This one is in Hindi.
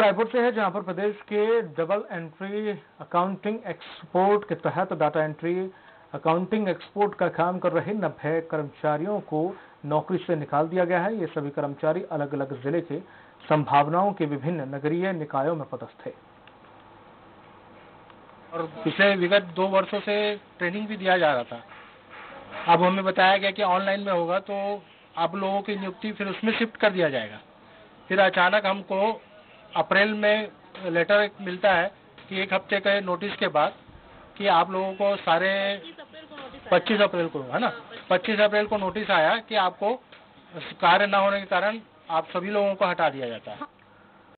रायपुर से है, जहाँ पर प्रदेश के डबल एंट्री अकाउंटिंग एक्सपोर्ट के तहत डाटा एंट्री अकाउंटिंग एक्सपोर्ट का काम कर रहे नब्बे कर्मचारियों को नौकरी से निकाल दिया गया है। ये सभी कर्मचारी अलग अलग ज़िले के संभावनाओं के विभिन्न नगरीय निकायों में पदस्थ थे। और पिछले विगत दो वर्षों से ट्रेनिंग भी दिया जा रहा था। अब हमें बताया गया कि ऑनलाइन में होगा तो आप लोगों की नियुक्ति फिर उसमें शिफ्ट कर दिया जाएगा। फिर अचानक हमको अप्रैल में लेटर मिलता है कि एक हफ़्ते के नोटिस के बाद कि आप लोगों को सारे 25 अप्रैल को, है ना? 25 अप्रैल को नोटिस आया कि आपको कार्य न होने के कारण आप सभी लोगों को हटा दिया जाता है।